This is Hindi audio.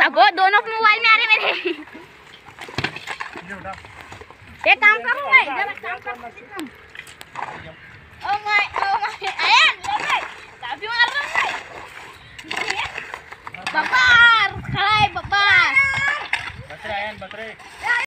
सब दोनों के मोबाइल में आ रहे मेरे एक काम कर मोबाइल काम कर ओ माय ओ माय अरे ले ले काफ़ी मार रहा है बब्बार खड़ा है बब्बार बकरे आयन बकरे